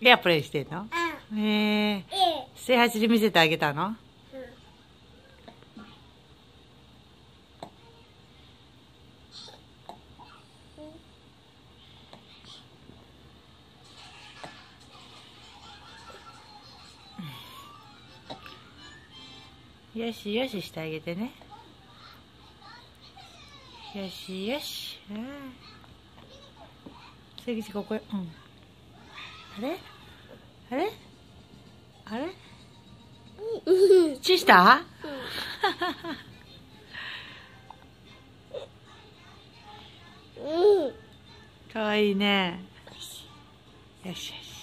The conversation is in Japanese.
エアプレイしてんの？うん。へええ。正八で見せてあげたの？え。よしよししてあげてね。よしよし。うん関口ここへうんあれ？あれ？あれ。チした。かわいいねよしよし